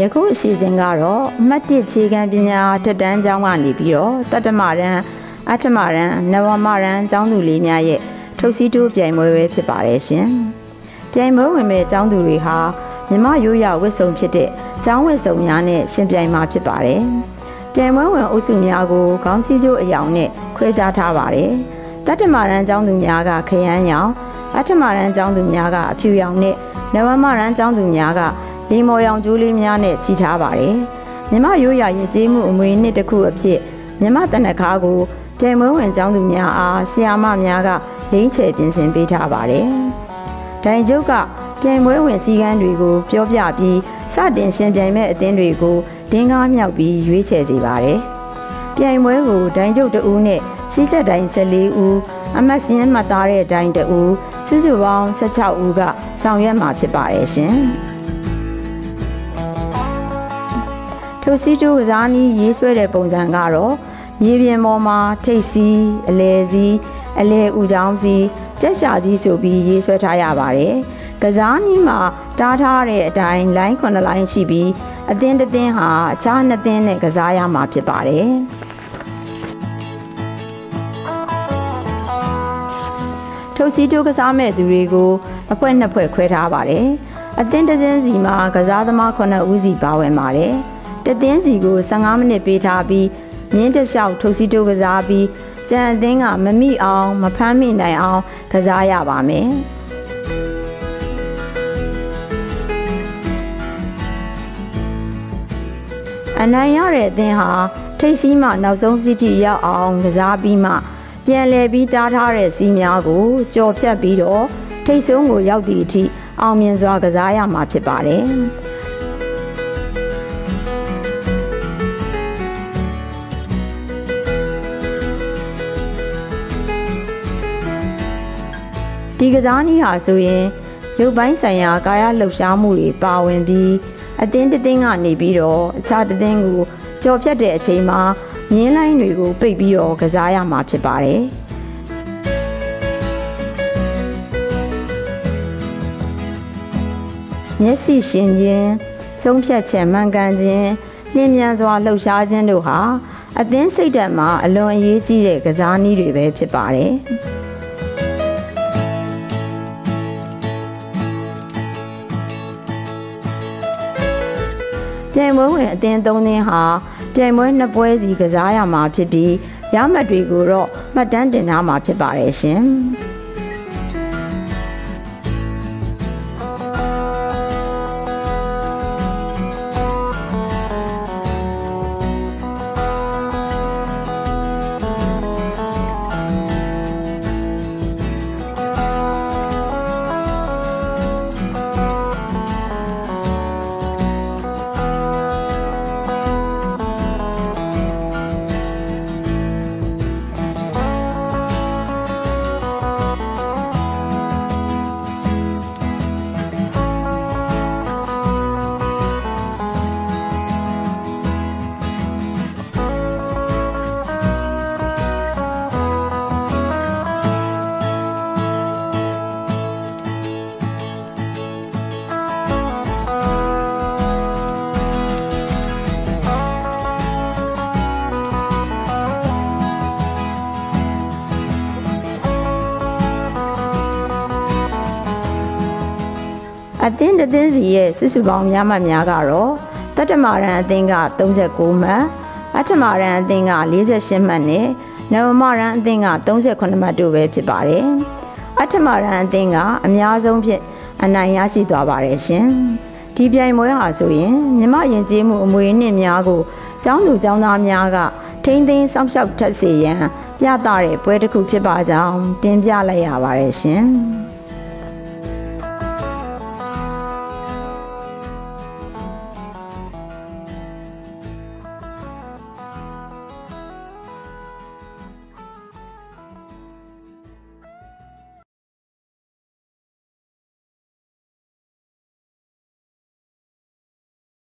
ယခုအစီအစဉ်ကတော့အမှတ်1ခြေခံပညာတက်တန်းကျောင်းကနေပြီးတော့တတ္တမရန်အတ္တမရန်နဝမရန်ကျောင်းသူလေးများရဲ့ထုတ်စည်းတိုးပြိုင်ပွဲပဲဖြစ်ပါတယ်ရှင်။ပြိုင်ပွဲဝင်မဲ့ကျောင်းသူတွေဟာမြမရိုးရဝတ်စုံဖြစ်တဲ့ကျောင်းဝတ်စုံများနဲ့ရှင်ပြိုင်မှာဖြစ်ပါတယ်။ပြိုင်ပွဲဝင်အုပ်စုများကိုခေါင်းစည်းကျိုးအယောင်နဲ့ခွဲခြားထားပါတယ်။တတ္တမရန်ကျောင်းသူများကခရမ်းရောင်အတ္တမရန်ကျောင်းသူများကအဖြူရောင်နဲ့နဝမရန်ကျောင်းသူများက လီမော်ရောင်ကျိုးလေးများနဲ့ချီထားပါတယ်။မြမရိုးရာရည်ကြီးမှုအမွေနှစ်တစ်ခုအဖြစ်မြမတနခါကိုပြိုင်ပွဲဝင်ကျောင်းသူများအားဆီယာမများကလိမ့်ချယ်ပြင်ဆင်ပေးထားပါတယ်။ဒိုင်ကျုပ်ကပြိုင်ပွဲဝင်စည်းကမ်းတွေကိုပြောပြပြီးစတင်ရှင်ပြိုင်မဲ့အသင်းတွေကိုဒင်းကားမြောက်ပြီးရွေးချယ်စေပါတယ်။ပြိုင်ပွဲကိုဒိုင်ကျုပ်တဦးနဲ့စီးဆက်တိုင်း14ဦးအမတ်စင်းမှတ်သားတဲ့ဒိုင်တဦးစုစုပေါင်း16ဦးကဆောင်ရွက်မှာဖြစ်ပါတယ်ရှင်။ ထိုစီတိုကစားနည်းရေးဆွဲတဲ့ပုံစံကတော့မြေပြင်ပေါ်မှာထိတ်စီးအလဲစီးအလဲဥချောင်းစီးကြက်ရှာကြီးဆိုပြီးရေးဆွဲထားရပါတယ်။ကစားနည်းမှာတားထားတဲ့အတိုင်းလိုင်း9လိုင်းရှိပြီးအသင်းတစ်သင်းဟာအခြားနှစ်သင်းနဲ့ကစားရမှာဖြစ်ပါတယ်။ထုတ်စီတိုးကစားမဲ့သူတွေကိုအဖွဲနှစ်ဖွဲခွဲထားပါတယ်။အသင်းတစ်စင်းစီမှာကစားသမား9ဦးစီပါဝင်ပါတယ်။ တသင်းစီကို15မိနစ်ပေးထားပြီးမြင်းတလျှောက်ထုတ်စီတိုးကစားပြီးကြံအသင်းကမမိအောင်မဖမ်းမိနိုင်အောင်ကစားရပါမယ်အနိုင်ရတဲ့အသင်းဟာထိတ်စီးမှနောက်ဆုံးစီးတီရောက်အောင်ကစားပြီးမှပြန်လည်ပြီးတားထားတဲ့စီးများကိုကြော်ဖြတ်ပြီးတော့ထိတ်ဆုံးကိုရောက်သည့်အထိအောင်မြင်စွာကစားရမှာဖြစ်ပါတယ်။ ဒီကစားနည်းဟာဆိုရင်ရုပ်ပိုင်းဆိုင်ရာကာယလှုပ်ရှားမှုတွေပါဝင်ပြီးအတင်းတတင်းကနေပြီးတော့အခြားတတင်းကိုကြော်ဖြတ်တဲ့အချိန်မှာမြင်းလိုင်းတွေကိုပိတ်ပြီးတော့ကစားရမှာဖြစ်ပါတယ်မျက်စိရှင်ခြင်းဆုံးဖြတ်ချက်မှန်ကန်ခြင်းနှင်းမြန်စွာလှုပ်ရှားခြင်းတို့ဟာအသင်းစိတ်ဓာတ်မှာအလွန်အရေးကြီးတဲ့ကစားနည်းတွေပဲဖြစ်ပါတယ်။ ပြိုင်ပွဲဝင်အသင်းသုံးသင်းဟာပြိုင်ပွဲနှစ်ပွဲစီကစားရမှာဖြစ်ပြီးရမှတ်တွေကိုတော့မှတ်တမ်းတင်ထားမှာဖြစ်ပါတယ်ရှင်။ အသင်းတသင်းစီရဲ့စုစုပေါင်းများမှတ်များကတော့တတ္တမာရန်အသင်းက39မှတ်အထမရန်အသင်းက48မှတ်နဲ့နဝမရန်အသင်းက38မှတ်တို့ပဲဖြစ်ပါတယ်အထမရန်အသင်းကအများဆုံးဖြင့်အနိုင်ရရှိသွားပါတယ်ရှင်ဒီပြိုင်ပွဲဟာဆိုရင်မြမယဉ်ကျေးမှုအမွေအနှစ်များကိုကျောင်းသူကျောင်းသားများကထိမ့်သိမ်းစောင့်ရှောက်ထက်စေရန်ပြသတဲ့ပွဲတစ်ခုဖြစ်ပါကြောင်းတင်ပြလိုက်ရပါတယ်ရှင်